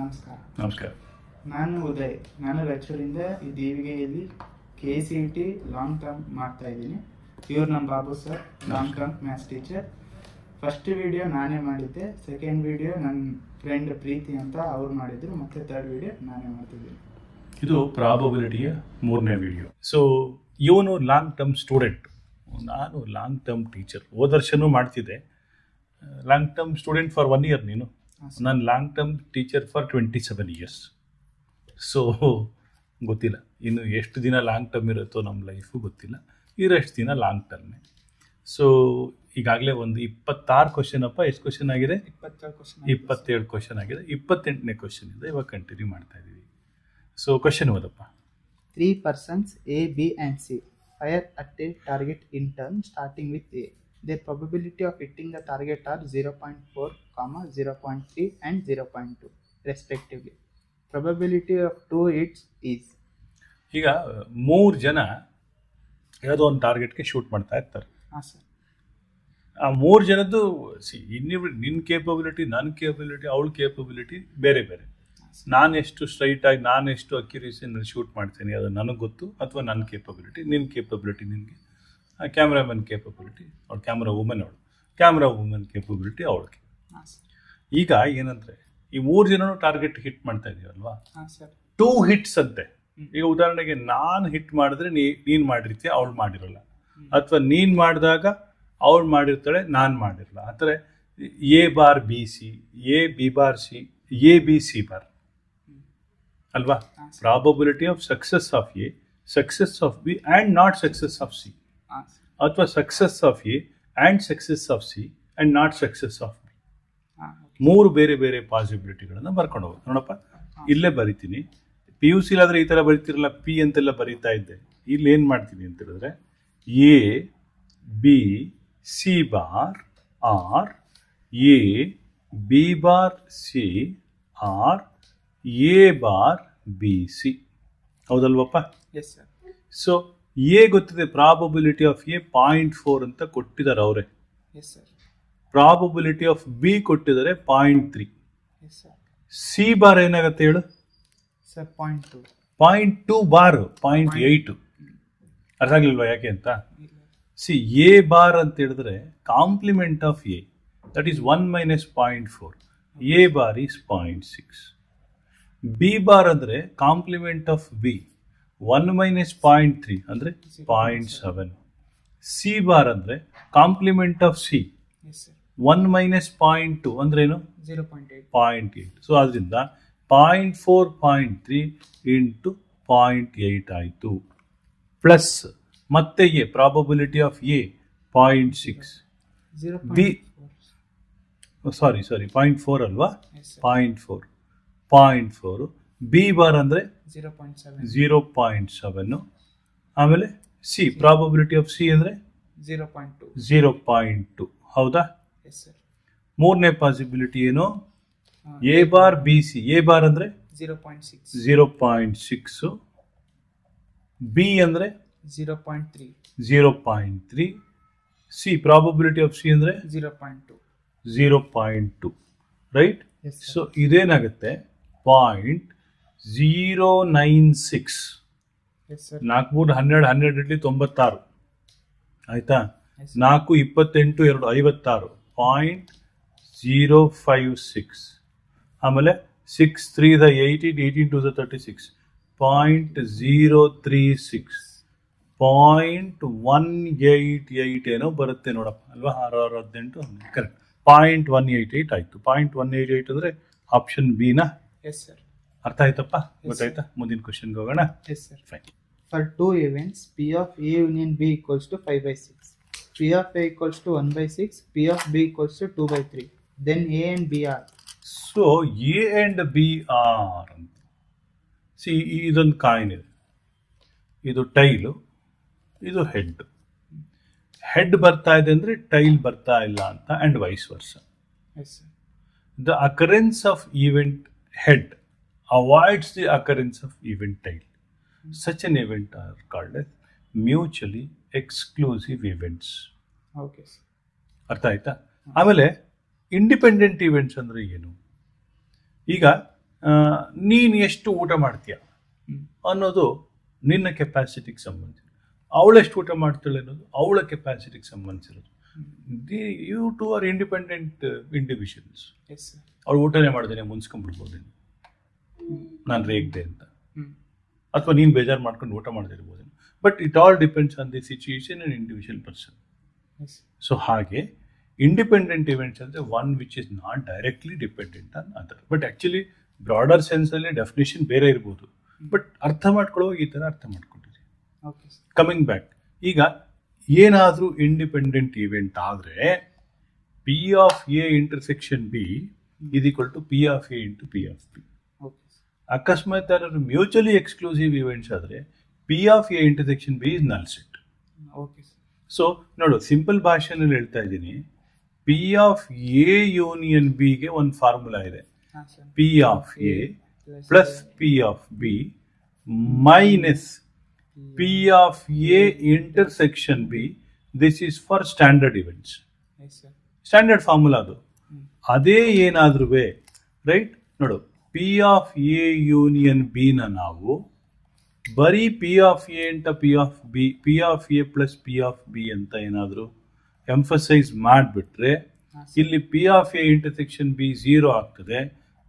ನಮಸ್ಕಾರ. ನಮಸ್ಕಾರ. ನಾನು ಉದಯ್. ನಾನು ರಾಯಚೂರಿಂದ ಈ ದೇವಿಗೆಯಲ್ಲಿ K C E T long term ಮಾಡ್ತಾ ಇದ್ದೀನಿ. ಇವ್ರು ನಮ್ಮ Babu sir long term maths teacher first video ನಾನೇ ಮಾಡಿದ್ದೆ. ಸೆಕೆಂಡ್ ವಿಡಿಯೋ ನನ್ನ ಫ್ರೆಂಡ್ ಪ್ರೀತಿ ಅಂತ ಅವ್ರು ಮಾಡಿದ್ರು. ಮತ್ತೆ ಥರ್ಡ್ ವಿಡಿಯೋ ನಾನೇ ಮಾಡ್ತಿದ್ದೀನಿ. ಇದು ಪ್ರಾಬಬಿಲಿಟಿಯ ಮೂರನೇ ವಿಡಿಯೋ ಸೊ ಇವನು ಲಾಂಗ್ ಟರ್ಮ್ ಸ್ಟೂಡೆಂಟ್ ನಾನು ಲಾಂಗ್ ಟರ್ಮ್ ಟೀಚರ್ ಓದರ್ಶನೂ ಮಾಡ್ತಿದ್ದೆ. Long term student for one year ನೀನು. ನಾನು long term teacher for twenty seven years. So ಗೊತ್ತಿಲ್ಲ. ಇನ್ನು ಎಷ್ಟು ದಿನ ಲಾಂಗ್ ಟರ್ಮ್ ಇರುತ್ತೋ ನಮ್ಮ ಲೈಫು ಗೊತ್ತಿಲ್ಲ. ಇರೋಷ್ಟು ದಿನ ಲಾಂಗ್ ಟರ್ಮೇ. ಸೊ ಈಗಾಗಲೇ ಒಂದು ಇಪ್ಪತ್ತಾರು ಕ್ವಶನ್ ಅಪ್ಪ. ಎಷ್ಟು ಕ್ವಶನ್ ಆಗಿದೆ? ಇಪ್ಪತ್ತೇಳು ಕ್ವಶನ್ ಇಪ್ಪತ್ತೇಳು ಕ್ವಶನ್ ಆಗಿದೆ. ಇಪ್ಪತ್ತೆಂಟನೇ ಕ್ವಶನ್ ಇದೆ ಇವಾಗ ಕಂಟಿನ್ಯೂ ಮಾಡ್ತಾ ಇದ್ದೀವಿ. So question ಓದಪ್ಪ. Three persons A B and C fire at a target in turn starting with A they probability of hitting the target are zero point four comma zero point three and zero point two respectively probability of to it's is ಈಗ ಮೂರು ಜನ ಯಾವುದೋ ಒಂದು ಟಾರ್ಗೆಟ್ಗೆ shoot ಮಾಡ್ತಾ ಇರ್ತಾರೆ. ಹಾಂ sir ಆ ಮೂರು ಜನದ್ದು ಸಿ ಇನ್ನಿವ್ ನಿನ್ನ ಕೇಪಬಿಲಿಟಿ ನನ್ನ ಕೇಪಬಿಲಿಟಿ ಅವಳ ಕೇಪಬಿಲಿಟಿ ಬೇರೆ ಬೇರೆ. ನಾನು ಎಷ್ಟು ಸ್ಟ್ರೈಟ್ ಆಗಿ ನಾನು ಎಷ್ಟು ಅಕ್ಯುರೇಸಿ ಶೂಟ್ ಮಾಡ್ತೀನಿ ಅದು ನನಗೆ ಗೊತ್ತು ಅಥವಾ ನನ್ನ ಕೇಪಬಿಲಿಟಿ ನಿನ್ನ ಕೇಪಬಿಲಿಟಿ ನಿನಗೆ ಕ್ಯಾಮ್ರಾಮನ್ ಕೇಪಬಿಲಿಟಿ ಅವಳು ಕ್ಯಾಮ್ರಾ ವುಮನ್ ಅವಳು. ಕ್ಯಾಮ್ರಾ ವುಮನ್ ಕೇಪಬಿಲಿಟಿ ಅವಳಿಗೆ. ಈಗ ಏನಂದರೆ ಈ ಮೂರು ಜನನು ಟಾರ್ಗೆಟ್ ಹಿಟ್ ಮಾಡ್ತಾ ಇದೀವಲ್ವಾ ಟೂ ಹಿಟ್ಸ್ ಅಂತೆ. ಈಗ ಉದಾಹರಣೆಗೆ ನಾನು ಹಿಟ್ ಮಾಡಿದ್ರೆ ನೀ ನೀನು ಮಾಡಿರ್ತೀಯ ಅವಳು ಮಾಡಿರಲ್ಲ. ಅಥವಾ ನೀನು ಮಾಡಿದಾಗ ಅವಳು ಮಾಡಿರ್ತಾಳೆ ನಾನು ಮಾಡಿರಲ್ಲ. ಅಂದರೆ A bar B C A B bar C A B C bar. ಅಲ್ವಾ? Probability of success of A success of B and not success of C ಅಥವಾ success of A and success of C and not success of B ಮೂರು ಬೇರೆ ಬೇರೆ ಪಾಸಿಬಿಲಿಟಿಗಳನ್ನು ಬರ್ಕೊಂಡು ಹೋಗೋದು ನೋಡಪ್ಪ ಇಲ್ಲೇ ಬರಿತೀನಿ. ಪಿ ಯು ಸಿಲಾದ್ರೆ ಈ ಥರ ಬರಿತಿರಲ್ಲ ಪಿ ಅಂತೆಲ್ಲ ಬರೀತಾ ಇದ್ದೆ. ಇಲ್ಲಿ ಏನು ಮಾಡ್ತೀನಿ ಅಂತ ಹೇಳಿದ್ರೆ A B C bar or A B bar C or A bar B C ಹೌದಲ್ವಪ್ಪ? Yes sir so A ಗೊತ್ತಿದೆ probability of A point four ಅಂತ ಕೊಟ್ಟಿದ್ದಾರೆ ಅವರೇ. ಪ್ರಾಬಬಿಲಿಟಿ ಆಫ್ ಬಿ ಕೊಟ್ಟಿದ್ದಾರೆ point three sir C bar ಏನಾಗುತ್ತೆ ಹೇಳು? Sir point two point two bar point eight ಅರ್ಥ ಆಗ್ಲಿಲ್ವಾ ಯಾಕೆ ಅಂತ? ಸಿ ಎ ಬಾರ್ ಅಂತ ಹೇಳಿದ್ರೆ complement of A that is one minus point four A bar is point six B bar ಅಂದರೆ complement of B. One minus point three ಅಂದರೆ point seven C bar ಅಂದರೆ complement of C one minus point two ಅಂದ್ರೇನು point eight so ಅದರಿಂದ point four point three into point eight ಆಯಿತು. Plus ಮತ್ತೆ A probability of A point six B sorry sorry point four ಅಲ್ವಾ? Point four point four B bar ಅಂದರೆ zero point seven ಆಮೇಲೆ C probability of C ಅಂದರೆ zero point two zero point two ಹೌದಾ yes sir ಮೂರನೇ possibility ಏನು A bar B C A bar ಅಂದರೆ zero point six zero point six B ಅಂದರೆ zero point three zero point three C probability of C ಅಂದರೆ zero point two zero point two right so ಇದೇನಾಗುತ್ತೆ point zero nine six. Yes sir ನಾಲ್ಕು ಮೂರು ಹನ್ನೆರಡು ಹನ್ನೆರಡು ಇಡ್ಲಿ ತೊಂಬತ್ತಾರು. ಆಯಿತಾ? ನಾಲ್ಕು ಇಪ್ಪತ್ತೆಂಟು ಎರಡು ಐವತ್ತಾರು. Point zero five six. ಆಮೇಲೆ six three the eighteen eighteen two the thirty six. Point zero three six. Point one eight eight ಏನೋ ಬರುತ್ತೆ ನೋಡಪ್ಪ. ಅಲ್ವಾ? ಆರು ಆರು ಹದಿನೆಂಟು correct point one eight eight ಆಯಿತು. ಪಾಯಿಂಟ್ ಒನ್ ಏಯ್ಟ್ ಏಯ್ಟ್ ಅಂದರೆ ಆಪ್ಷನ್ ಬಿನಾ ಎಸ್ ಸರ್ ಅರ್ಥ ಆಯ್ತಪ್ಪ? ಗೊತ್ತಾಯ್ತಾ? ಮುಂದಿನ ಕ್ವಶನ್ಗೆ ಹೋಗೋಣ. ಎಸ್ ಸರ್ ಫೈನ್ For two events, P of A union B equals to 5 by 6. P of A equals to 1 by 6. P of B equals to 2 by 3. Then A and B are so A and B are ಅಂತ. C ಇದೊಂದು coin ಇದೆ. ಇದು tile ಇದು head. Head ಬರ್ತಾ ಇದೆ ಅಂದರೆ tail ಬರ್ತಾ ಇಲ್ಲ ಅಂತ and vice versa yes sir the occurrence of event head avoids the occurrence of event tail such an event are called as mutually exclusive events. Okay, ಅರ್ಥ ಆಯ್ತಾ? ಆಮೇಲೆ ಇಂಡಿಪೆಂಡೆಂಟ್ ಇವೆಂಟ್ಸ್ ಅಂದರೆ ಏನು? ಈಗ ನೀನು ಎಷ್ಟು ಊಟ ಮಾಡ್ತೀಯ? ಅನ್ನೋದು ನಿನ್ನ ಕೆಪಾಸಿಟಿಗೆ ಸಂಬಂಧಿಸಿರೋದು ಅವಳೆಷ್ಟು ಊಟ ಮಾಡ್ತಾಳೆ ಅನ್ನೋದು ಅವಳ ಕೆಪಾಸಿಟಿಗೆ ಸಂಬಂಧಿಸಿರೋದು. The you two are independent individuals ಅವ್ಳು ಊಟನೇ ಮಾಡ್ದೇನೆ ಮುನ್ಸ್ಕೊಂಡ್ಬಿಡ್ಬೋದೇನು ನಾನು ರೇಗ್ದೆ ಅಂತ. ಅಥವಾ ನೀನು ಬೇಜಾರು ಮಾಡ್ಕೊಂಡು ಊಟ ಮಾಡದಿರ್ಬೋದು. But it all depends on the situation and individual person so ಹಾಗೆ ಇಂಡಿಪೆಂಡೆಂಟ್ ಇವೆಂಟ್ಸ್ ಅಂದರೆ one which is not directly dependent on other but actually broader ಸೆನ್ಸಲ್ಲಿ definition ಬೇರೆ ಇರ್ಬೋದು. ಬಟ್ ಅರ್ಥ ಮಾಡ್ಕೊಳ್ಳೋ ಈ ಥರ ಅರ್ಥ ಮಾಡ್ಕೊಂಡಿರಿ ಕಮಿಂಗ್ ಬ್ಯಾಕ್ ಈಗ ಏನಾದರೂ ಇಂಡಿಪೆಂಡೆಂಟ್ ಇವೆಂಟ್ ಆದರೆ P of A intersection B ಇದು equal to P of A into P of B ಅಕಸ್ಮಾತ್ ಯಾರು ಮ್ಯೂಚುಲಿ ಎಕ್ಸ್ಕ್ಲೂಸಿವ್ ಇವೆಂಟ್ಸ್ ಆದರೆ P of A intersection B is null set okay so ನೋಡು simple ಭಾಷೆನಲ್ಲಿ ಹೇಳ್ತಾ ಇದ್ದೀನಿ. ಪಿ ಆಫ್ ಎ ಯೂನಿಯನ್ ಬಿಗೆ ಒಂದು ಫಾರ್ಮುಲಾ ಇದೆ. P of A plus P of B minus P of A intersection B this is for standard events standard formula ಅದು. ಅದೇ ಏನಾದ್ರೂ ರೈಟ್ ನೋಡು ಪಿ ಆಫ್ ಎ ಯೂನಿಯನ್ ಬಿನ ನಾವು ಬರೀ ಪಿ ಆಫ್ ಎ ಅಂತ P of B P of A plus P of B ಅಂತ ಏನಾದರೂ ಎಂಫಸೈಸ್ ಮಾಡಿಬಿಟ್ರೆ ಇಲ್ಲಿ P of A intersection B zero ಆಗ್ತದೆ.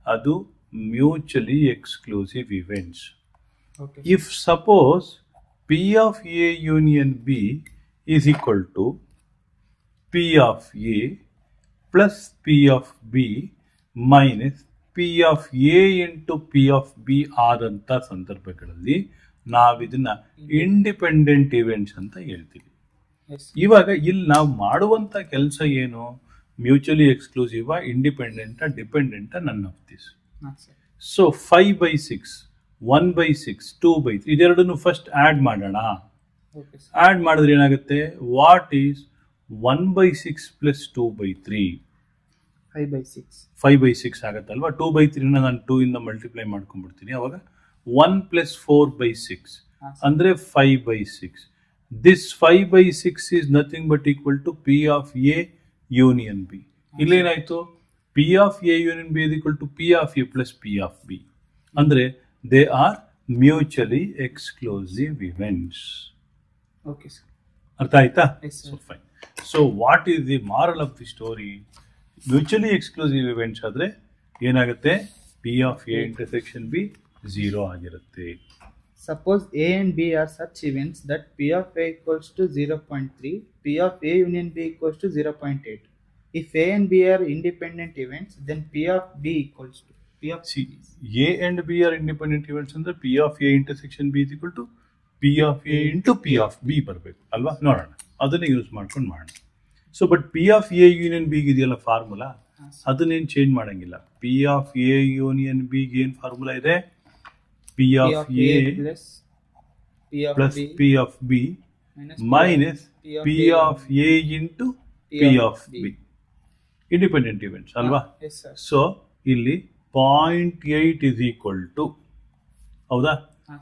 ಅದು mutually exclusive events if suppose P of A union B is equal to P of A plus P of B B minus of A into P of B B ಆದಂಥ ಸಂದರ್ಭಗಳಲ್ಲಿ ನಾವಿದನ್ನ independent events ಅಂತ ಹೇಳ್ತೀವಿ. ಇವಾಗ ಇಲ್ಲಿ ನಾವು ಮಾಡುವಂತ ಕೆಲಸ ಏನು? Mutually exclusive independent dependent none of this so five by six one by six two by three ಇದೆರಡನ್ನು first add ಮಾಡೋಣ. ಆ್ಯಡ್ ಮಾಡಿದ್ರೆ ಏನಾಗುತ್ತೆ? What is one by six plus two by three five by six five by six ಆಗುತ್ತಲ್ವಾ? Two by ತ್ರೀನ ನಾನು two ಇಂದ multiply ಮಾಡ್ಕೊಂಡ್ಬಿಡ್ತೀನಿ. ಅವಾಗ one plus four by six ಅಂದರೆ five by six this five by six is nothing but equal to P of A union B ಇಲ್ಲೇನಾಯ್ತು? P of A union B is equal to P of A plus P of B ಅಂದರೆ they are mutually exclusive events okay sir ಅರ್ಥ ಆಯ್ತಾ? Fine so what is the moral of the story mutually exclusive events ಆದರೆ ಏನಾಗುತ್ತೆ? P of A intersection B zero ಆಗಿರುತ್ತೆ. Suppose A events B P such A that to of point three P 0.3, A union B union B equals point 0.8. If A and B are independent events then P of B equals to P of C A and B are independent events ಅಂದ್ರೆ P of A intersection B equal to P of A into P of B ಬರಬೇಕು. ಅಲ್ವಾ? ನೋಡೋಣ. ಅದನ್ನೇ use ಮಾಡ್ಕೊಂಡು ಮಾಡೋಣ. So but P of A union ಬಿಗೆ ಇದೆಯಲ್ಲ formula ಅದನ್ನೇನು ಚೇಂಜ್ ಮಾಡಂಗಿಲ್ಲ. ಪಿ ಆಫ್ ಎ ಯೂನಿಯನ್ ಬಿಗೆ ಏನು ಫಾರ್ಮುಲಾ ಇದೆ? P of A plus P of B minus P of A into P of. B independent events ಅಲ್ವಾ. ಸೊ ಇಲ್ಲಿ point eight is equal to ಹೌದಾ?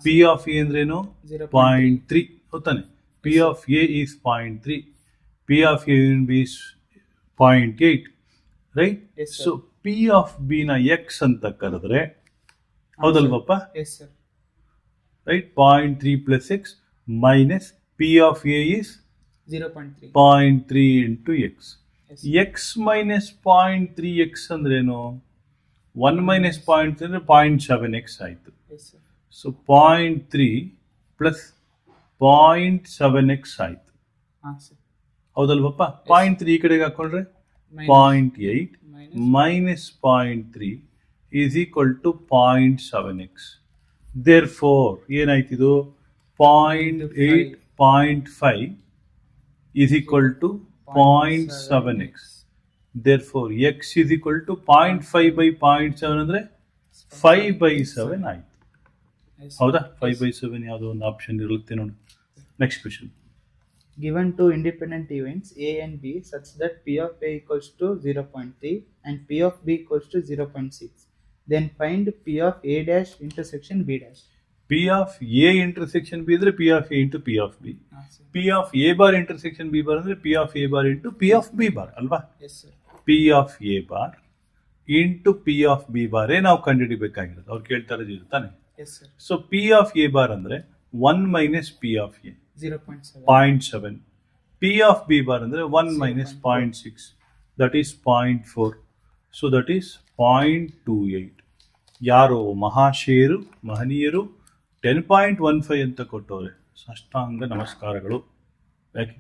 ಪಿ ಆಫ್ ಎ ಅಂದ್ರೇನು? 0.3. Point three ಹೋಗ್ತಾನೆ P of A is point three P of A B is point eight right Yes, sir. So P of B ನ X ಅಂತ ಕರೆದ್ರೆ ಹೌದಲ್ವಪ್ಪ. Right point three plus X minus P of A is 0.3. Point three into X. X minus point three X ಅಂದ್ರೇನು one minus point three ಅಂದ್ರೆ point seven X ಆಯಿತು. So point three plus point seven X ಆಯಿತು ಹಾಂ sir ಹೌದಲ್ವಪ್ಪ? Point three ಈ ಕಡೆಗೆ ಹಾಕೊಂಡ್ರೆ. Point eight. Minus point three is equal to point seven X therefore ಏನಾಯ್ತಿದು point eight point five is equal to point seven X therefore X is equal to point five by point seven ಅಂದರೆ five by seven ಆಯಿತು. ಹೌದಾ? Five by seven ಯಾವುದೋ ಒಂದು option ಇರುತ್ತೆ ನೋಡಿ. Next question given two independent events A and B such that P of A equals to 0.3 and P of B equals to 0.6. Then find P of A dash intersection B dash. P of A intersection B ಅಂದ್ರೆ P of A into P of B Ah, P P A A bar B B bar ಅಂದ್ರೆ P A A bar into P B bar ಅಲ್ವಾ Yes, sir. P of A bar into P of B ಬಾರೇ ನಾವು ಕಂಡುಹಿಡಿಬೇಕಾಗಿರೋದು ಅವ್ರು ಕೇಳ್ತಾ ಇರೋದು ತಾನೆ so P of A bar ಅಂದರೆ one minus P of A point seven P of B bar ಅಂದರೆ one minus point six that is point four so that is point two eight ಯಾರು? ಮಹಾಶೇರು ಮಹನೀಯರು ಟೆನ್ ಪಾಯಿಂಟ್ ಒನ್ ಫೈವ್ ಅಂತ ಕೊಟ್ಟವ್ರೆ. ಸಾಷ್ಟಾಂಗ ನಮಸ್ಕಾರಗಳು. ಯಾಕೆ?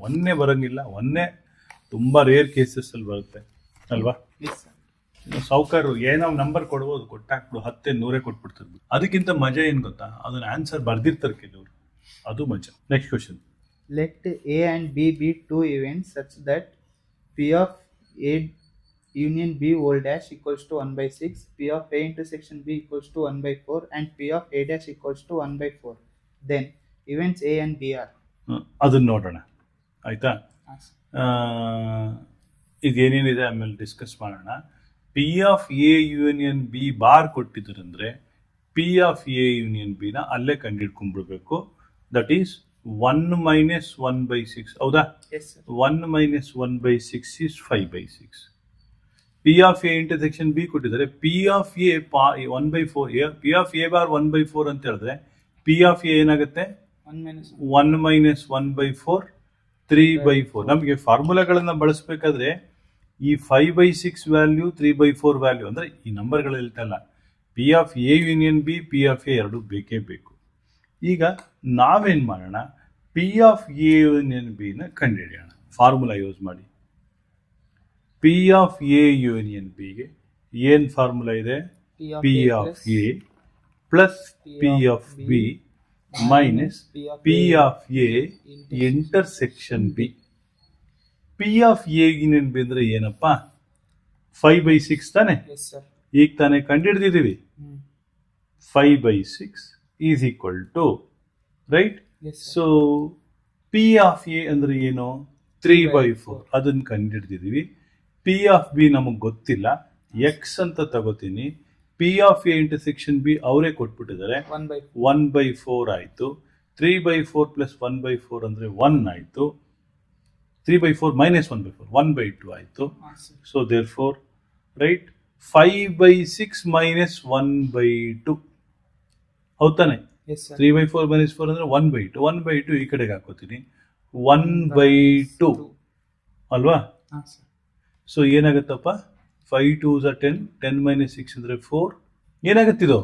ಒಂದೇ ಬರಂಗಿಲ್ಲ. ಒಂದೇ ತುಂಬಾ ರೇರ್ ಕೇಸಸ್ ಅಲ್ಲಿ ಬರುತ್ತೆ. ಅಲ್ವಾ? ಸಾವುಕಾರರು ಏನೋ ನಂಬರ್ ಕೊಡ್ಬೋದು ಕೊಟ್ಟಾಕ್ಬಿಡು ಹತ್ತೆ ನೂರೇ ಕೊಟ್ಬಿಡ್ತಿರ್ಬೋದು ಅದಕ್ಕಿಂತ ಮಜಾ ಏನ್ ಗೊತ್ತಾ ಅದನ್ನ ಆನ್ಸರ್ ಬರ್ದಿರ್ತಾರೆ ಕೆಲವರು ಅದು ಮಜಾ next question let A and B B be two events such that P of A union B whole dash equals to 1 by 6, P of A intersection B equals to 1 by 4, and P of A dash equals to 1 by 4. Then events A and B are. ಅದನ್ನ ನೋಡೋಣ ಆಯ್ತಾ ಇದೇನೇನಿದೆ ಆಮೇಲೆ discuss ಮಾಡೋಣ P of A union B bar ಕೊಟ್ಟಿದ್ರಂದ್ರೆ P of A union ಬಿನ ನ ಅಲ್ಲೇ ಕಂಡಿಡ್ಕೊಂಡ್ಬಿಡ್ಬೇಕು. That is one minus one by six ಹೌದಾ. One minus one by six is five by six P of A intersection B ಕೊಟ್ಟಿದ್ದಾರೆ. P of A ಪಾ one by four a P of A bar one by four ಅಂತ ಹೇಳಿದ್ರೆ P of A ಏನಾಗುತ್ತೆ? 1 minus 1. One minus one by four three by four ನಮಗೆ ಫಾರ್ಮುಲಾಗಳನ್ನು ಬಳಸಬೇಕಾದ್ರೆ ಈ five by six value three by four value ಅಂದರೆ ಈ ನಂಬರ್ಗಳು ಇರ್ತಲ್ಲ P of A union B P of A ಎರಡು ಬೇಕೇ ಬೇಕು. ಈಗ ನಾವೇನು ಮಾಡೋಣ? ಪಿ ಆಫ್ ಎ ಯೂನಿಯನ್ ಬಿನ ನ ಕಂಡುಹಿಡಿಯೋಣ. ಫಾರ್ಮುಲಾ ಯೂಸ್ ಮಾಡಿ. ಪಿ ಆಫ್ ಎ ಯೂನಿಯನ್ ಬಿಗೆ ಏನು ಫಾರ್ಮುಲಾ ಇದೆ? P of A plus P of B minus P of A intersection B P of A ಬಂದ್ರೆ ಏನಪ್ಪ? ಫೈವ್ ಬೈ ಸಿಕ್ಸ್ ತಾನೆ. ಈಗ ತಾನೇ ಕಂಡು Hmm. Five by six is equal to right so P of A ಅಂದ್ರೆ ಏನು? Three by four ಅದನ್ನು ಕಂಡಿಡ್ದಿದೀವಿ P of B ನಮಗೆ ಗೊತ್ತಿಲ್ಲ. ಎಕ್ಸ್ ಅಂತ ತಗೋತೀನಿ. P of A intersection B ಅವರೇ ಕೊಟ್ಬಿಟ್ಟಿದ್ದಾರೆ. 1 by 4. ಒನ್ ಬೈ ಫೋರ್ ಆಯ್ತು. Three by four plus one by four ಅಂದ್ರೆ ಒನ್ ಆಯ್ತು. Three by four minus one by four one by two ಆಯಿತು. So therefore right five by six minus one by two Yes, sir. Three by four minus four ಅಂದರೆ one by two one by two ಈ ಕಡೆಗೆ ಹಾಕೋತೀನಿ. One by two ಅಲ್ವಾ? sir. So ಏನಾಗುತ್ತಪ್ಪ? Five two ಝ ten ten minus six ಅಂದರೆ four ಏನಾಗುತ್ತಿದು?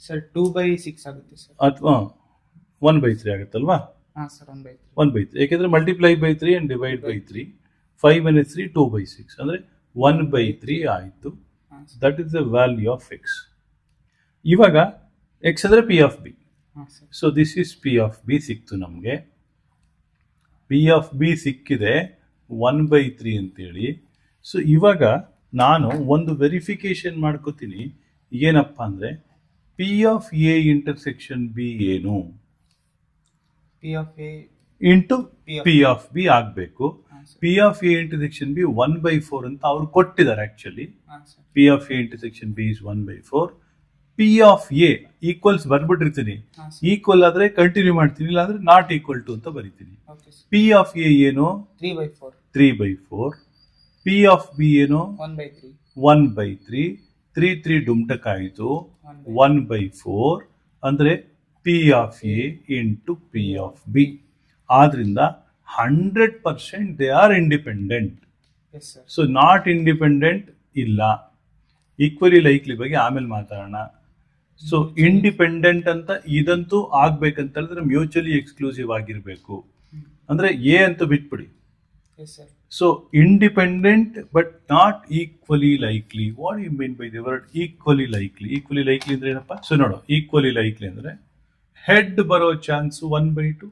Sir, 2 by 6 ಆಗುತ್ತೆ sir ಅಥವಾ ಒನ್ ಬೈ ತ್ರೀ ಆಗುತ್ತಲ್ವಾ ಹಾಂ sir 1 by 3. One by three ಏಕೆಂದ್ರೆ multiply by three and divide by three five minus three two by six ಅಂದ್ರೆ one by three ಆಯಿತು. That is the value of X ಇವಾಗ X ಅಂದ್ರೆ P of B so this is P of B ಸಿಕ್ತು ನಮಗೆ. P of B ಸಿಕ್ಕಿದೆ. One by three ಅಂತೇಳಿ. So ಇವಾಗ ನಾನು ಒಂದು ವೆರಿಫಿಕೇಶನ್ ಮಾಡ್ಕೋತೀನಿ. ಏನಪ್ಪ ಅಂದರೆ P of A intersection B ಏನು? P of A into P of P of B ಆಗಬೇಕು. P of A intersection B one by four ಅಂತ ಅವ್ರು ಕೊಟ್ಟಿದ್ದಾರೆ actually P of A intersection B is one by four P of A equals ಬರ್ಬಿಟ್ಟಿರ್ತೀನಿ. Equal ಆದ್ರೆ continue ಮಾಡ್ತೀನಿ ಇಲ್ಲಾಂದ್ರೆ not equal to ಅಂತ ಬರಿತೀನಿ. P of A ಏನು? Three by four three by four P of B ಏನು? One by three one by three three three ಡುಮ್ಟಕ್ ಆಯಿತು. 1 by one by four ಅಂದ್ರೆ P of A into P of B ಆದ್ರಿಂದ hundred percent they are independent so not independent ಇಲ್ಲ. Equally likely ಬಗ್ಗೆ ಆಮೇಲೆ ಮಾತಾಡೋಣ. So independent ಅಂತ ಇದಂತೂ ಆಗ್ಬೇಕಂತ ಹೇಳಿದ್ರೆ ಮ್ಯೂಚುವಲಿ ಎಕ್ಸ್ಕ್ಲೂಸಿವ್ ಆಗಿರಬೇಕು. ಅಂದ್ರೆ ಎ ಅಂತ ಬಿಟ್ಬಿಡಿ. So independent but not equally likely what you mean by the word equally likely equally likely ಅಂದ್ರೆ ಏನಪ್ಪ? ಸೊ ನೋಡೋ ಈಕ್ವಲಿ ಲೈಕ್ಲಿ ಅಂದ್ರೆ ಹೆಡ್ ಬರೋ chance one by two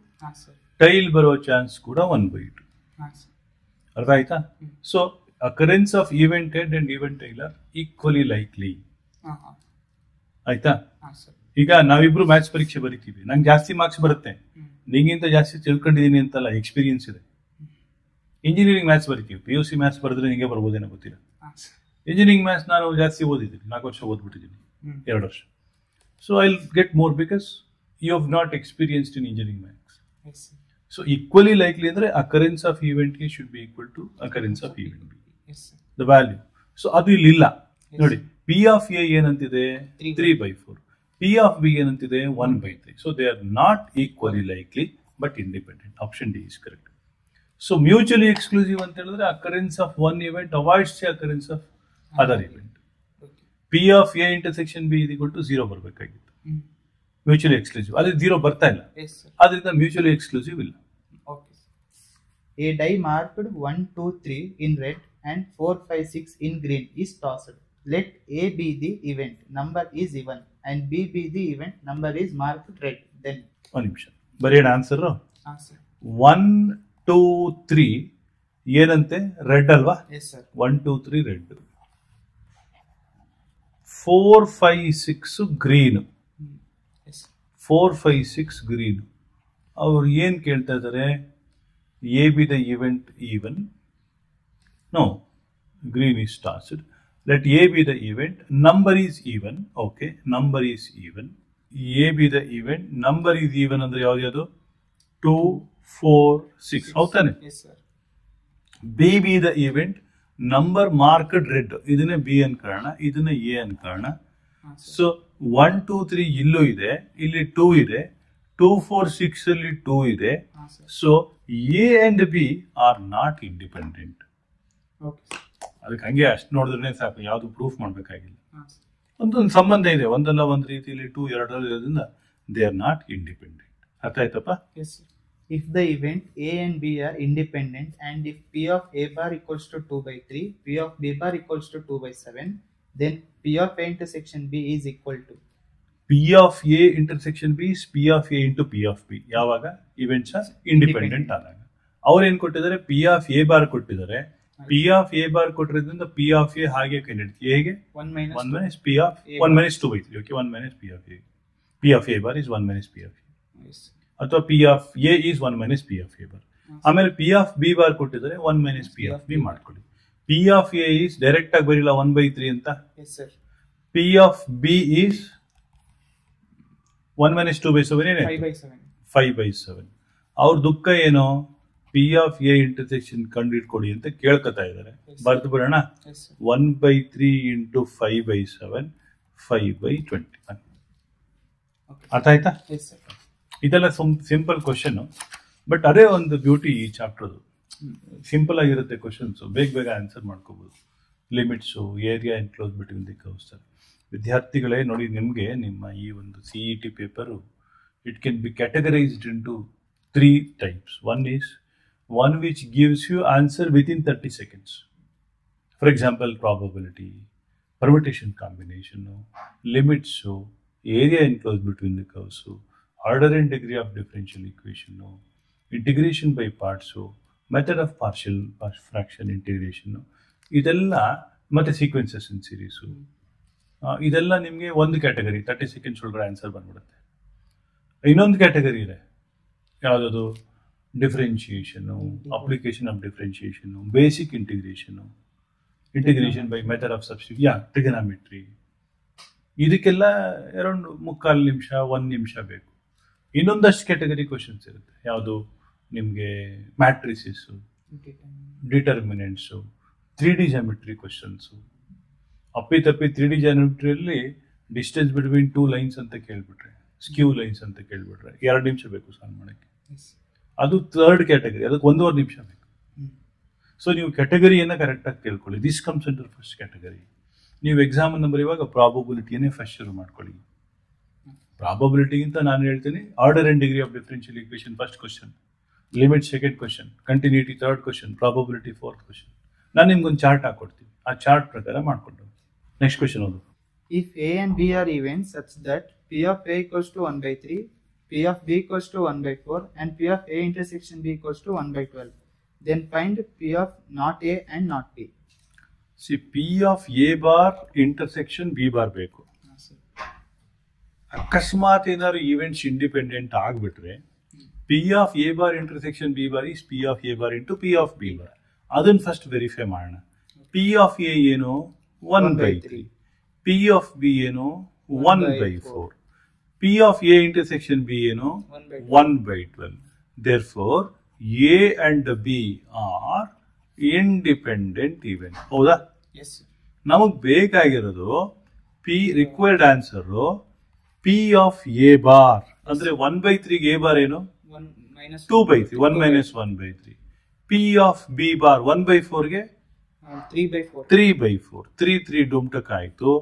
tail ಬರೋ ಚಾನ್ಸ್ ಕೂಡ ಒನ್ ಬೈ ಟು ಅರ್ಥ ಆಯ್ತಾ? So occurrence of event head and event tail are equally likely ಆಯ್ತಾ? ಈಗ ನಾವಿಬ್ರು ಮ್ಯಾಥ್ಸ್ ಪರೀಕ್ಷೆ ಬರಿತೀವಿ. ನಂಗೆ ಜಾಸ್ತಿ ಮಾರ್ಕ್ಸ್ ಬರುತ್ತೆ. ನಿಂಗಿಂತ ಜಾಸ್ತಿ ತಿಳ್ಕೊಂಡಿದ್ದೀನಿ ಅಂತಲ್ಲ ಎಕ್ಸ್ಪೀರಿಯನ್ಸ್ ಇದೆ. ಇಂಜಿನಿಯರಿಂಗ್ ಮ್ಯಾಥ್ಸ್ ಬರಿತೀವಿ. ಪಿ ಯು ಸಿ ಮ್ಯಾಥ್ಸ್ ಬರೆದ್ರೆ ನಿಂಗೆ ಬರ್ಬೋದೇನೋ ಗೊತ್ತಿಲ್ಲ. ಇಂಜಿನಿಯರಿಂಗ್ ಮ್ಯಾಥ್ಸ್ ನಾನು ಜಾಸ್ತಿ ಓದಿದ್ದೀನಿ. ನಾಲ್ಕು ವರ್ಷ ಓದ್ಬಿಟ್ಟಿದ್ದೀನಿ. ಎರಡು ವರ್ಷ. So I get more because you have not experienced in engineering maths so equally likely ಅಂದ್ರೆ occurrence of ಈವೆಂಟ್ಗೆ should be equal to occurrence of event B yes sir the value so ಅದು ಇಲ್ಲಿ ಇಲ್ಲ. Yes. ನೋಡಿ P of A ಏನಂತಿದೆ? Three by four P of B ಏನಂತಿದೆ? One by three so they are not equally likely but independent option D is correct so mutually exclusive ಅಂತ ಹೇಳಿದ್ರೆ occurrence of one event avoids the occurrence of other event P of A intersection B ಇದು to zero ಬರಬೇಕಾಗಿತ್ತು. Mutual exclusive ಅದು ಇದೀರ ಬರ್ತಾ ಇಲ್ಲ. S ಆದರಿಂದ mutual exclusive ಇಲ್ಲ. Okay a die marked one two three in red and four five six in green is tossed let A be the event number is even and B be the event number is marked red then ಒಂದು ನಿಮಿಷ. ಬರೇ answer ಹಾಂ sir one two three ಏನಂತೆ? Red ಅಲ್ವಾ? Yes sir one two three red four five six green four five six green ಅವರು ಏನು ಕೇಳ್ತಾ ಇದ್ದಾರೆ A be the event even no green is tossed let A be the event number is even okay number is even A be the event number is even ಅಂದರೆ ಯಾವ್ದು ಯಾವುದು? Two four six ಹೌದಾನೆ. B be the event number marked red ಇದನ್ನೇ B ಅನ್ಕೊಳ್ಳೋಣ ಇದನ್ನ A sir. So one two three ಇಲ್ಲೂ ಇದೆ. ಇಲ್ಲಿ two ಇದೆ. ಟೂ ಫೋರ್ ಸಿಕ್ಸ್ ಅಲ್ಲಿ ಟೂ ಇದೆ. So A and B are not independent. ಅದಕ್ಕೆ ಹಂಗೆ ಅಷ್ಟು ನೋಡಿದ್ರೆ ಸಾಕು. ಯಾವುದು ಪ್ರೂಫ್ ಮಾಡಬೇಕಾಗಿಲ್ಲ. ಒಂದೊಂದು ಸಂಬಂಧ ಇದೆ. ಒಂದಲ್ಲ ಒಂದು ರೀತಿಯಲ್ಲಿ ಟೂ ಎರಡರಲ್ಲಿ ಇರೋದ್ರಿಂದ ದೇ ಆರ್ ನಾಟ್ ಇಂಡಿಪೆಂಡೆಂಟ್ ಅರ್ಥ ಆಯ್ತಪ್ಪ. If the event A and B are independent and if P of A bar equals to 2 by 3, P of B bar equals to 2 by 7, then P of A intersection B is equal to P of A intersection B P of A into P of B ಯಾವಾಗ events independent ಆದಾಗ ಅವ್ರು ಏನ್ ಕೊಟ್ಟಿದ್ದಾರೆ P of A bar ಕೊಟ್ಟಿದ್ದಾರೆ P of A bar ಕೊಟ್ಟಿರೋದ್ರಿಂದ P of A ಹಾಗೆ ಕಂಡಿಡ್ತೀವಿ ಹೇಗೆ 1 minus one 2. Minus P of one. Minus two by okay one minus P of A P of A bar is one minus P of A. ಅಥವಾ P of A is one minus P of A bar Ah, ಆಮೇಲೆ P of B bar ಕೊಟ್ಟಿದ್ದಾರೆ one minus P of B ಮಾಡ್ಕೊಳ್ಳಿ P of A is direct ಆಗಿ ಬರೀಲ್ಲ one by three ಅಂತ Yes, sir. P of B is one minus two by seven ಏನೇ 5 by 7. Five by seven ಅವ್ರ ದುಃಖ ಏನು P of A intersection ಕಂಡಿಡ್ಕೊಡಿ ಅಂತ ಕೇಳ್ಕೊತಾ ಇದ್ದಾರೆ. ಬರ್ದು ಬಿಡೋಣ. One by three into five by seven five by twenty. ಅರ್ಥ ಆಯ್ತಾ Yes, sir. ಇದೆಲ್ಲ ಸಿಂಪಲ್ ಕ್ವಶನ್ ಬಟ್ ಅದೇ ಒಂದು ಬ್ಯೂಟಿ ಈ ಚಾಪ್ಟರ್ದು ಸಿಂಪಲ್ ಆಗಿರುತ್ತೆ ಕ್ವಶನ್ಸು ಬೇಗ ಬೇಗ ಆನ್ಸರ್ ಮಾಡ್ಕೋಬೋದು. Limits area enclose between the curves ವಿದ್ಯಾರ್ಥಿಗಳೇ ನೋಡಿ ನಿಮಗೆ ನಿಮ್ಮ ಈ ಒಂದು C E T paper it can be categorized into three types one is one which gives you answer within thirty seconds for example probability permutation combination limits area enclose between the curves, order and degree of differential equation integration by parts, method of partial fraction integration ಇದೆಲ್ಲ ಮತ್ತು sequences ಇನ್ series ಇದೆಲ್ಲ ನಿಮಗೆ ಒಂದು category thirty seconds ಒಳಗಡೆ answer ಬಂದ್ಬಿಡುತ್ತೆ. ಇನ್ನೊಂದು category ಇದೆ. ಯಾವುದದು? Differentiation application of differentiation basic integration integration by method of ಸಬ್ಸ್ಟಿ ಯಾ ಟ್ರಿಗನಾಮೆಟ್ರಿ ಇದಕ್ಕೆಲ್ಲ ಅರೌಂಡ್ ಮುಕ್ಕಾಲು ನಿಮಿಷ ಒಂದು ನಿಮಿಷ ಬೇಕು. ಇನ್ನೊಂದಷ್ಟು ಕ್ಯಾಟಗರಿ ಕ್ವಶನ್ಸ್ ಇರುತ್ತೆ. ಯಾವುದು? ನಿಮಗೆ matrices determinants three D geometry questions ಅಪ್ಪಿ ತಪ್ಪಿ ತ್ರೀ ಡಿ ಜಾಮಿಟ್ರಿಯಲ್ಲಿ ಡಿಸ್ಟೆನ್ಸ್ ಬಿಟ್ವೀನ್ ಟೂ ಲೈನ್ಸ್ ಅಂತ ಕೇಳಿಬಿಟ್ರೆ ಸ್ಕ್ಯೂ ಲೈನ್ಸ್ ಅಂತ ಕೇಳಿಬಿಟ್ರೆ ಎರಡು ನಿಮಿಷ ಬೇಕು ಸಾಲ್ವ್ ಮಾಡೋಕ್ಕೆ. ಅದು ಥರ್ಡ್ ಕ್ಯಾಟಗರಿ ಅದಕ್ಕೆ ಒಂದೂವರೆ ನಿಮಿಷ ಬೇಕು. ಸೊ ನೀವು ಕ್ಯಾಟಗರಿಯನ್ನು ಕರೆಕ್ಟಾಗಿ ಕೇಳ್ಕೊಳ್ಳಿ this comes under first category ನೀವು ಎಕ್ಸಾಮ್ ನಂಬರ್ ಇವಾಗ ಪ್ರಾಬಬಿಲಿಟಿಯನ್ನೇ ಫಸ್ಟ್ ಶುರು ಮಾಡ್ಕೊಳ್ಳಿ. ಪ್ರಾಬಬಿಲಿಟಿಗಿಂತ ನಾನು ಹೇಳ್ತೀನಿ order and degree of differential equation first question limit second question continuity third question probability fourth question ನಾನು ನಿಮ್ಗೊಂದು ಚಾರ್ಟ್ ಹಾಕೊಡ್ತೀನಿ. ಆ ಚಾರ್ಟ್ ಪ್ರಕಾರ ಮಾಡ್ಕೊಂಡು. ನೆಕ್ಸ್ಟ್ ಕ್ವಶನ್ ಅದು If A and B are even such that P of A equals to 1 by 3, P of B equals to 1 by 4, and P of A intersection B equals to 1 by 12, then find P of not A and not B. See P of A bar intersection B bar ಬೇಕು. ಅಕಸ್ಮಾತ್ ಏನಾದ್ರು events independent ಆಗ್ಬಿಟ್ರೆ P of A bar intersection B bar is P of A bar into P of B bar ಅದನ್ನು first verify ಮಾಡೋಣ. P of A ಏನು? One by three P of B ಏನು? One by four P of A intersection B ಏನು? One by twelve therefore A and B are independent event ಹೌದಾ? ನಮಗೆ ನಮಗ್ ಬೇಕಾಗಿರೋದು P required answer P of A bar ಅಂದ್ರೆ one by ತ್ರೀಗೆ A bar ಏನು? One minus two by three one minus one by three P of B bar one by ಫೋರ್ಗೆ three by four three by four three three ಡುಮ್ಟಕ್ ಆಯ್ತು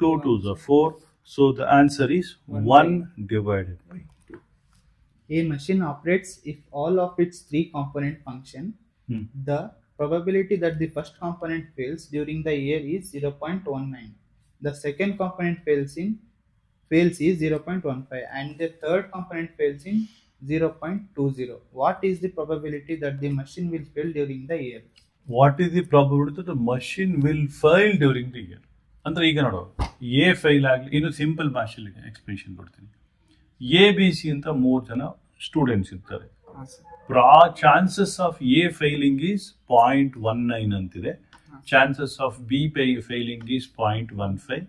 two two the four so the answer is One one divided by A machine operates if all of its three component function. The probability that the first component fails during the year is 0.19. The second component fails in fails is 0.15 and the third component fails in 0.20. What is the probability that the machine will fail during the year? What is the probability the machine will fail during the year ಅಂದ್ರೆ ಈಗ ನೋಡೋ A fail ಆಗಲಿ ಇನ್ನು simple ಭಾಷೆಲಿ explanation ಕೊಡ್ತೀನಿ. A B C ಅಂತ ಮೂರು ಜನ ಸ್ಟೂಡೆಂಟ್ಸ್ ಇರ್ತಾರೆ. ಪ್ರಾ chances of A failing is point one nine ಅಂತಿದೆ. Chances of B by failing is point one five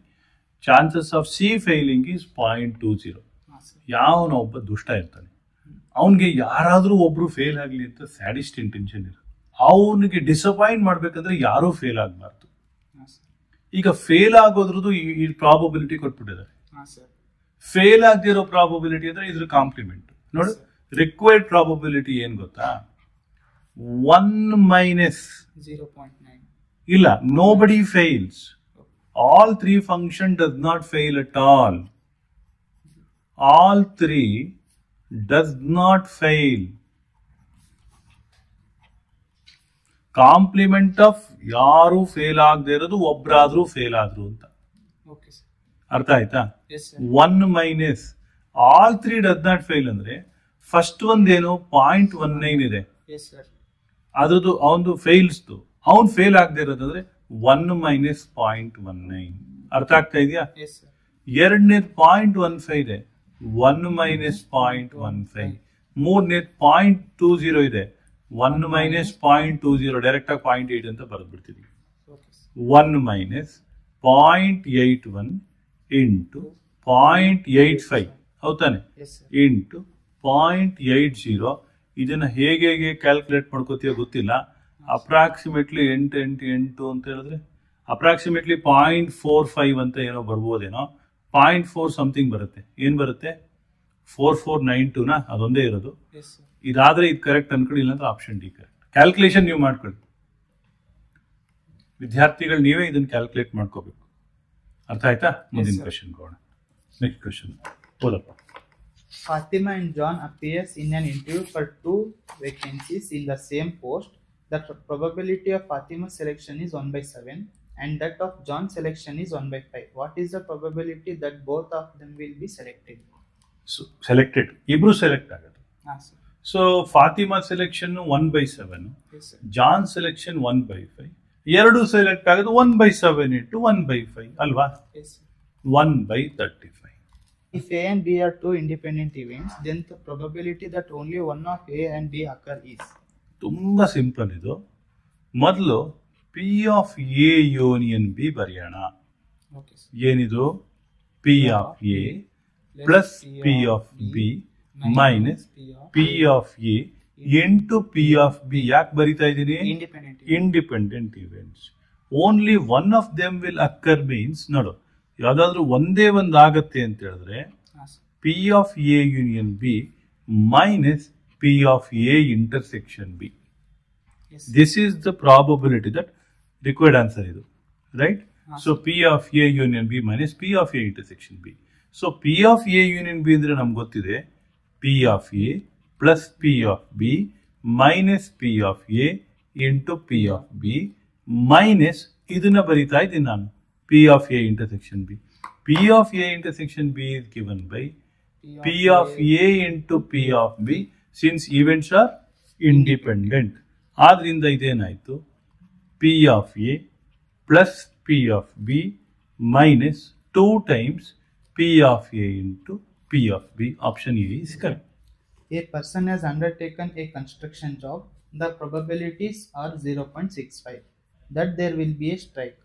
chances of C failing is point two zero ಯಾವನೋ ಒಬ್ಬ ದುಷ್ಟ ಇರ್ತಾನೆ. ಅವನಿಗೆ ಯಾರಾದರೂ ಒಬ್ರು ಫೇಲ್ ಆಗಲಿ ಅಂತ ಸ್ಯಾಡಿಸ್ಟ್ ಇಂಟೆನ್ಷನ್ ಇರುತ್ತೆ. ಅವನಿಗೆ ಡಿಸಪಾಯಿಂಟ್ ಮಾಡ್ಬೇಕಂದ್ರೆ ಯಾರೂ ಫೇಲ್ ಆಗಬಾರ್ದು. ಈಗ ಫೇಲ್ ಆಗೋದ್ರದ್ದು ಈ ಪ್ರಾಬಬಿಲಿಟಿ ಕೊಟ್ಬಿಟ್ಟಿದ್ದಾರೆ. ಫೇಲ್ ಆಗದಿರೋ ಪ್ರಾಬಬಿಲಿಟಿ ಅಂದ್ರೆ ಇದ್ರ ಕಾಂಪ್ಲಿಮೆಂಟ್ ನೋಡು ರಿಕ್ವೈರ್ಡ್ ಪ್ರಾಬಬಿಲಿಟಿ ಏನ್ ಗೊತ್ತಾ? One minus 0.9. ಇಲ್ಲ nobody fails all three function does not fail at all all three does not fail complement of ಯಾರು ಫೇಲ್ ಆಗದೆ ಇರೋದು ಒಬ್ರಾದ್ರೂ ಫೇಲ್ ಆದ್ರು ಅಂತ. ಅರ್ಥ ಆಯ್ತಾ? One minus all three does not fail ಅಂದ್ರೆ ಫಸ್ಟ್ ಒಂದೇನು ಪಾಯಿಂಟ್ ಒನ್ ನೈನ್ ಇದೆ Yes, sir. ಅದ್ರದ್ದು ಅವನದು ಫೇಲ್ಸ್ದು ಅವನ್ ಫೇಲ್ ಆಗದೆ ಇರೋದಂದ್ರೆ one minus point one nine ಅರ್ಥ ಆಗ್ತಾ ಇದೆಯಾ? Yes, ಎರಡನೇದು ಪಾಯಿಂಟ್ ಒನ್ ಫೈವ್ ಇದೆ. One minus point one five ಮೂರನೇ ಪಾಯಿಂಟ್ ಟೂ ಜೀರೋ ಇದೆ. One minus point two zero direct ಆಗಿ ಪಾಯಿಂಟ್ ಏಟ್ ಅಂತ ಬರೆದ್ಬಿಡ್ತೀವಿ. One minus point eight one into point eight five ಹೌದಾನೆ. Into point eight zero ಇದನ್ನ ಹೇಗೆ ಹೇಗೆ calculate ಮಾಡ್ಕೋತೀಯೋ ಗೊತ್ತಿಲ್ಲ. Approximately ಎಂಟು ಎಂಟು ಎಂಟು ಅಂತ ಹೇಳಿದ್ರೆ? ಅಪ್ರಾಕ್ಸಿಮೇಟ್ಲಿ ಪಾಯಿಂಟ್ ಫೋರ್ ಫೈವ್ ಅಂತ ಏನೋ ಬರ್ಬೋದೇನೋ? ಪಾಯಿಂಟ್ ಫೋರ್ ಸಮಥಿಂಗ್ ಬರುತ್ತೆ. ಏನ್ ಬರುತ್ತೆ? ಫೋರ್ ಫೋರ್ ನೈನ್ ಟೂನ ಅದೊಂದೇ ಇರೋದು. ಇದಾದ್ರೆ ಇದು ಕರೆಕ್ಟ್ ಅನ್ಕೊಳ್ಳಿ ಇಲ್ಲಾಂದ್ರೆ ಆಪ್ಷನ್ ಡಿ ಕರೆಕ್ಟ್ ಕ್ಯಾಲ್ಕುಲೇಷನ್ ನೀವು ಮಾಡ್ಕೊಳ್ಳಿ. ವಿದ್ಯಾರ್ಥಿಗಳು ನೀವೇ ಇದನ್ನ ಕ್ಯಾಲ್ಕುಲೇಟ್ ಮಾಡ್ಕೋಬೇಕು. ಅರ್ಥ ಆಯ್ತಾ? ಮುಂದಿನ. ಕ್ವಶನ್ ಹೋಗೋಣ ನೆಕ್ಸ್ಟ್ ಕ್ವಶನ್ ಓದಪ್ಪ. Fatima and John appears in an interview for two vacancies in the same post. The pr- probability of Fatima's selection is 1 by 7 and that of John's selection is 1 by 5. What is the probability that both of them will be selected? Selected ಇಬ್ರು select Ah, sir. So Fatima selection one by seven Yes, sir. John selection one by five ಎರಡು select ಆಗೋದು one by seven into one by five ಅಲ್ವಾ Yes, sir. One by thirty five If A and B are two independent events, then the probability that only one of A and B occur is. ತುಂಬ simple ಇದು ಮೊದಲು P of A union B ಬರೆಯೋಣ. ಏನಿದು? P of A plus P of B minus P of A into P of B ಯಾಕೆ ಬರಿತಾ ಇದ್ದೀನಿ? Independent events only one of them will occur means ನೋಡು ಯಾವ್ದಾದ್ರು ಒಂದೇ ಒಂದು ಆಗತ್ತೆ ಅಂತ ಹೇಳಿದ್ರೆ. P of A union B minus P of A intersection B this is the probability that required answer ಇದು right so P of A union B minus P of A intersection B so P of A union B ಅಂದರೆ ನಮ್ಗೆ ಗೊತ್ತಿದೆ P of A plus P of B minus P of A into P of B minus ಇದನ್ನ ಬರೀತಾ ಇದ್ದೀನಿ ನಾನು P of A intersection B P of A intersection B is given by P of A into P of B since events are independent ಆದ್ರಿಂದ ಇದೇನಾಯ್ತು P of A plus P of B minus 2 times P of A into P of B. Option A is correct. A person has undertaken a construction job. The probabilities are 0.65 that there will be a strike.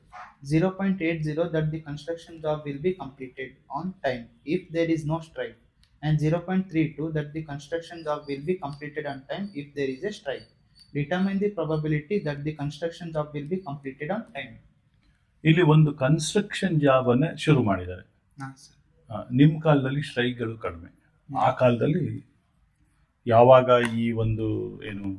0.80 that the construction job will be completed on time if there is no strike. And 0.32 that the construction job will be completed on time if there is a strike. Determine the probability that the construction job will be completed on time ಇಲ್ಲಿ ಒಂದು construction job ಅನ್ನ ಶುರು ಮಾಡಿದ್ದಾರೆ. ನಿಮ್ಮ ಕಾಲದಲ್ಲಿ ಸ್ಟ್ರೈಕ್ಗಳು ಕಡಿಮೆ. ಆ ಕಾಲದಲ್ಲಿ ಯಾವಾಗ ಈ ಒಂದು ಏನು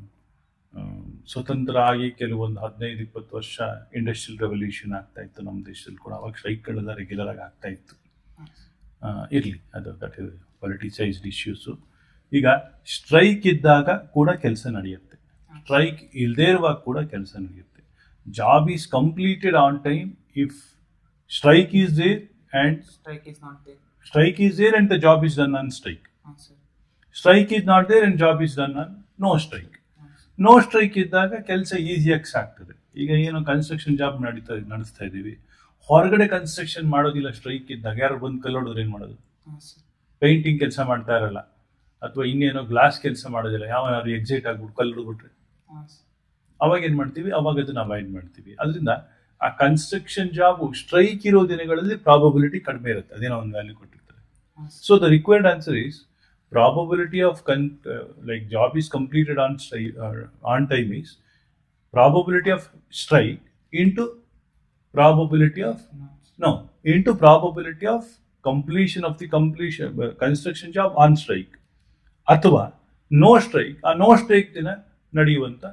ಸ್ವತಂತ್ರ ಆಗಿ ಕೆಲವೊಂದು ಹದಿನೈದು ಇಪ್ಪತ್ತು ವರ್ಷ ಇಂಡಸ್ಟ್ರಿಯಲ್ ರೆವಲ್ಯೂಷನ್ ಆಗ್ತಾ ಇತ್ತು ನಮ್ಮ ದೇಶದಲ್ಲಿ ಕೂಡ. ಅವಾಗ ಸ್ಟ್ರೈಕ್ಗಳೆಲ್ಲ ರೆಗ್ಯುಲರ್ ಆಗಿ ಆಗ್ತಾ ಇತ್ತು. ಇರಲಿ. ಅದು ದಟ್ ಇಸ್ ಪೊಲಿಟಿಸೈಸ್ಡ್ ಇಶ್ಯೂಸು ಈಗ ಸ್ಟ್ರೈಕ್ ಇದ್ದಾಗ ಕೂಡ ಕೆಲಸ ನಡೆಯುತ್ತೆ. ಸ್ಟ್ರೈಕ್ ಇಲ್ಲದೇ ಇರುವಾಗ ಕೂಡ ಕೆಲಸ ನಡೆಯುತ್ತೆ. Job is completed on time if strike is there and strike is not there and the job is done on strike strike is not there sir job is done on no strike no strike ಇದ್ದಾಗ ಕೆಲಸ ಈಸಿಯಾಗಿ ಸಾಕ್ತದೆ. ಈಗ ಏನು construction job ನಡೀತಾ ನಡೆಸ್ತಾ ಇದ್ದೀವಿ. ಹೊರಗಡೆ construction ಮಾಡೋದಿಲ್ಲ ಸ್ಟ್ರೈಕ್ ಇದ್ದಾಗ ಯಾರು ಬಂದು ಕಲ್ಲೋಡಿದ್ರೆ ಏನು ಮಾಡೋದು? ಪೇಂಟಿಂಗ್ ಕೆಲಸ ಮಾಡ್ತಾ ಇರಲ್ಲ. ಅಥವಾ ಇನ್ನೇನೋ ಗ್ಲಾಸ್ ಕೆಲಸ ಮಾಡೋದಿಲ್ಲ. ಯಾವನಾದ್ರು ಎಕ್ಸೈಟ್ ಆಗ್ಬಿಟ್ಟು ಕಲ್ಲು ಬಿಟ್ರೆ ಅವಾಗ ಏನು ಮಾಡ್ತೀವಿ? ಅವಾಗ ಅದನ್ನ ಅವಾಯ್ಡ್ ಮಾಡ್ತೀವಿ. ಅದರಿಂದ ಆ ಕನ್ಸ್ಟ್ರಕ್ಷನ್ ಜಾಬ್ ಸ್ಟ್ರೈಕ್ ಇರೋ ದಿನಗಳಲ್ಲಿ ಪ್ರಾಬಬಿಲಿಟಿ ಕಡಿಮೆ ಇರುತ್ತೆ. ಅದೇನೋ ಒಂದು ವ್ಯಾಲ್ಯೂ ಕೊಟ್ಟಿರ್ತಾರೆ. So the required answer is probability of ಕನ್ like job is completed on ಸ್ಟ್ರೈ on time is probability of strike into probability of no into probability of completion of the completion construction job on strike ಅಥವಾ no strike ಆ no strike ದಿನ ನಡೆಯುವಂತ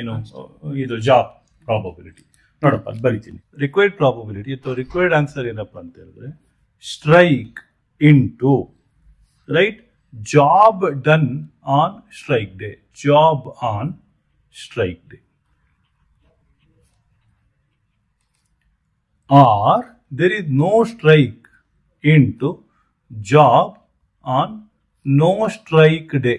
ಏನು ಇದು job probability ನೋಡಪ್ಪ, ಅದು ಬರಿತೀನಿ. Required probability ಅಥವಾ ರಿಕ್ವೈರ್ಡ್ ಆನ್ಸರ್ ಏನಪ್ಪ ಅಂತ ಹೇಳಿದ್ರೆ strike into right job done on strike day job on strike day or there is no strike into job on no strike day.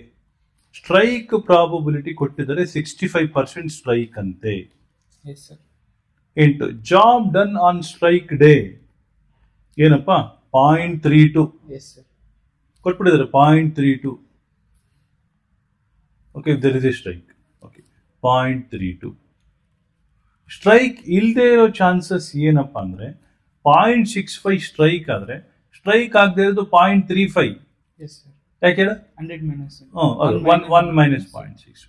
Strike probability ಕೊಟ್ಟಿದ್ದಾರೆ sixty five percent strike ಅಂತೆ into job done on strike day ಏನಪ್ಪ? Point three two ಕೊಟ್ಬಿಟ್ಟಿದ್ದಾರೆ point three two okay there is a strike okay point three two strike ಇಲ್ಲದೆ ಇರೋ chances ಏನಪ್ಪ ಅಂದ್ರೆ point six five strike ಆದ್ರೆ strike ಆಗದೆ ಇರೋದು point three five yes sir ಯಾಕೆ ಹೇಳ? Hundred minus one one minus point six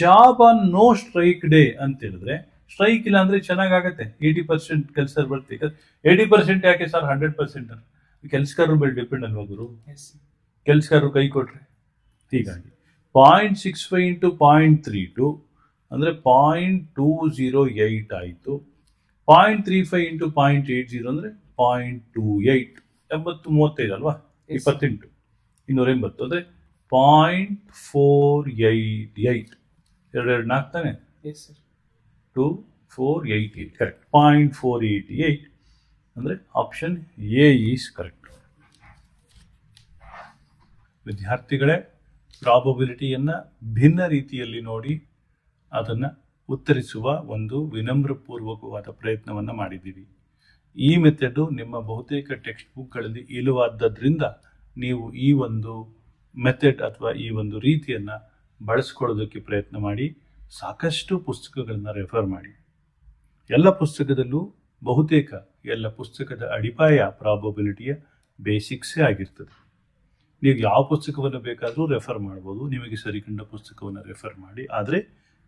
job on no strike day ಅಂತ ಹೇಳಿದ್ರೆ ಸ್ಟ್ರೈಕ್ ಇಲ್ಲ ಅಂದ್ರೆ ಚೆನ್ನಾಗಾಗತ್ತೆ. ಏಯ್ಟಿ ಪರ್ಸೆಂಟ್ ಕೆಲಸ ಬರ್ತೀವಿ ಏಯ್ಟಿ ಪರ್ಸೆಂಟ್ ಯಾಕೆ ಸರ್ ಹಂಡ್ರೆಡ್ ಪರ್ಸೆಂಟ್ ಕೆಲಸಗಾರರು ಮೇಲೆ ಡಿಪೆಂಡ್ ಅಲ್ವಾ ಗುರು? ಕೆಲಸಗಾರರು ಕೈ ಕೊಟ್ರೆ. ಹೀಗಾಗಿ point six five into point three two ಅಂದರೆ ಪಾಯಿಂಟ್ ಟೂ ಝೀರೋ ಏಯ್ಟ್ ಆಯಿತು. Point three five into point eight zero ಅಂದರೆ ಪಾಯಿಂಟ್ ಟೂ ಏಯ್ಟ್ ಎಂಬತ್ತು ಮೂವತ್ತೈದು ಅಲ್ವಾ. ಇಪ್ಪತ್ತೆಂಟು. ಇನ್ನೂರ ಎಂಬತ್ತು ಅಂದರೆ ಪಾಯಿಂಟ್ ಫೋರ್ ಏಯ್ಟ್ ಏಯ್ಟ್ ಎರಡು ನಾಲ್ಕು ತಾನೆ? Two four eight eight correct point four eight eight ಅಂದರೆ ಆಪ್ಷನ್ ಎ ಈಸ್ ಕರೆಕ್ಟ್ ವಿದ್ಯಾರ್ಥಿಗಳೇ ಪ್ರಾಬಬಿಲಿಟಿಯನ್ನು ಭಿನ್ನ ರೀತಿಯಲ್ಲಿ ನೋಡಿ ಅದನ್ನು ಉತ್ತರಿಸುವ ಒಂದು ವಿನಮ್ರಪೂರ್ವಕವಾದ ಪ್ರಯತ್ನವನ್ನು ಮಾಡಿದ್ದೀವಿ. ಈ ಮೆಥಡು ನಿಮ್ಮ ಬಹುತೇಕ ಟೆಕ್ಸ್ಟ್ ಬುಕ್ಗಳಲ್ಲಿ ಇಲ್ಲವಾದ್ದರಿಂದ ನೀವು ಈ ಒಂದು ಮೆಥಡ್ ಅಥವಾ ಈ ಒಂದು ರೀತಿಯನ್ನು ಬಳಸ್ಕೊಳ್ಳೋದಕ್ಕೆ ಪ್ರಯತ್ನ ಮಾಡಿ, ಸಾಕಷ್ಟು ಪುಸ್ತಕಗಳನ್ನು ರೆಫರ್ ಮಾಡಿ. ಎಲ್ಲ ಪುಸ್ತಕದಲ್ಲೂ ಬಹುತೇಕ ಎಲ್ಲ ಪುಸ್ತಕದ ಅಡಿಪಾಯ ಪ್ರಾಬಬಿಲಿಟಿಯ ಬೇಸಿಕ್ಸೇ ಆಗಿರ್ತದೆ. ನೀವು ಯಾವ ಪುಸ್ತಕವನ್ನು ಬೇಕಾದರೂ ರೆಫರ್ ಮಾಡ್ಬೋದು, ನಿಮಗೆ ಸರಿಕಂಡ ಪುಸ್ತಕವನ್ನು ರೆಫರ್ ಮಾಡಿ, ಆದರೆ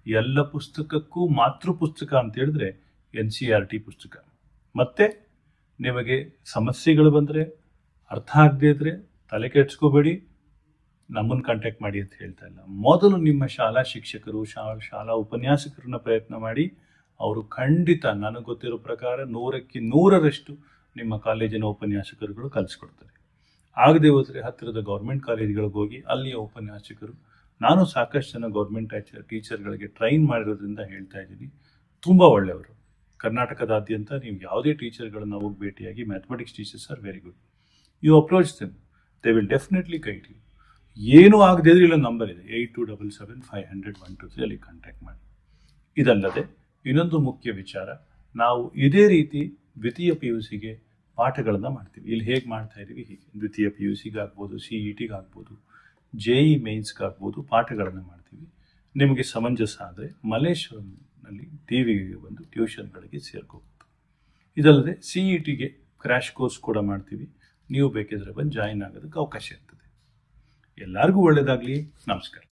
ಎಲ್ಲ ಪುಸ್ತಕಕ್ಕೂ ಮಾತೃ ಪುಸ್ತಕ ಅಂತ ಹೇಳಿದ್ರೆ ಎನ್ ಸಿ ಆರ್ ಟಿ ಪುಸ್ತಕ. ಮತ್ತೆ ನಿಮಗೆ ಸಮಸ್ಯೆಗಳು ಬಂದರೆ, ಅರ್ಥ ಆಗದೇ ಇದ್ರೆ ತಲೆ ಕೆಡ್ಸ್ಕೋಬೇಡಿ. ನಮ್ಮನ್ನು ಕಾಂಟ್ಯಾಕ್ಟ್ ಮಾಡಿ ಅಂತ ಹೇಳ್ತಾ ಇಲ್ಲ. ಮೊದಲು ನಿಮ್ಮ ಶಾಲಾ ಶಿಕ್ಷಕರು ಶಾಲಾ ಉಪನ್ಯಾಸಕರನ್ನ ಪ್ರಯತ್ನ ಮಾಡಿ. ಅವರು ಖಂಡಿತ ನನಗೆ ಗೊತ್ತಿರೋ ಪ್ರಕಾರ ನೂರಕ್ಕೆ ನೂರರಷ್ಟು ನಿಮ್ಮ ಕಾಲೇಜಿನ ಉಪನ್ಯಾಸಕರುಗಳು ಕಲಿಸ್ಕೊಡ್ತಾರೆ. ಆಗದೆ ಹೋದರೆ ಹತ್ತಿರದ ಗೌರ್ಮೆಂಟ್ ಕಾಲೇಜ್ಗಳಿಗೆ ಹೋಗಿ ಅಲ್ಲಿಯ ಉಪನ್ಯಾಸಕರು. ನಾನು ಸಾಕಷ್ಟು ಜನ ಗೌರ್ಮೆಂಟ್ ಟೀಚರ್ಗಳಿಗೆ ಟ್ರೈನ್ ಮಾಡಿರೋದ್ರಿಂದ ಹೇಳ್ತಾ ಇದ್ದೀನಿ. ತುಂಬ ಒಳ್ಳೆಯವರು. ಕರ್ನಾಟಕದಾದ್ಯಂತ ನೀವು ಯಾವುದೇ ಟೀಚರ್ಗಳನ್ನ ಹೋಗಿ ಭೇಟಿಯಾಗಿ mathematics teachers are very good. You approach them. They will definitely guide you ಏನೂ ಆಗದೇ ಇದ್ರೆ ಇಲ್ಲೊಂದು ನಂಬರ್ ಇದೆ. Eight two double seven five hundred one two three ಅಲ್ಲಿ ಕಾಂಟ್ಯಾಕ್ಟ್ ಮಾಡಿ. ಇದಲ್ಲದೆ ಇನ್ನೊಂದು ಮುಖ್ಯ ವಿಚಾರ, ನಾವು ಇದೇ ರೀತಿ ದ್ವಿತೀಯ ಪಿ ಯು ಸಿಗೆ ಪಾಠಗಳನ್ನು ಮಾಡ್ತೀವಿ. ಇಲ್ಲಿ ಹೇಗೆ ಮಾಡ್ತಾ ಇದ್ದೀವಿ ಹೀಗೆ. ದ್ವಿತೀಯ ಪಿ ಯು ಸಿಗಾಗ್ಬೋದು ಸಿ ಇ ಟಿಗಾಗ್ಬೋದು ಜೆ ಇ ಮೇನ್ಸ್ಗಾಗ್ಬೋದು ಪಾಠಗಳನ್ನು ಮಾಡ್ತೀವಿ. ನಿಮಗೆ ಸಮಂಜಸ ಆದರೆ ಮಲೇಶ್ವರಂನಲ್ಲಿ ಟಿ ವಿಗೆ ಬಂದು ಟ್ಯೂಷನ್ಗಳಿಗೆ ಸೇರ್ಕೋಬೋದು ಇದಲ್ಲದೆ ಸಿ ಇ ಟಿಗೆ ಕ್ರ್ಯಾಶ್ ಕೋರ್ಸ್ ಕೂಡ ಮಾಡ್ತೀವಿ. ನೀವು ಬೇಕಿದ್ರೆ ಬಂದು ಜಾಯಿನ್ ಆಗೋದಕ್ಕೆ ಅವಕಾಶ ಇರ್ತದೆ. ಎಲ್ಲರಿಗೂ ಒಳ್ಳೆಯದಾಗಲಿ ನಮಸ್ಕಾರ.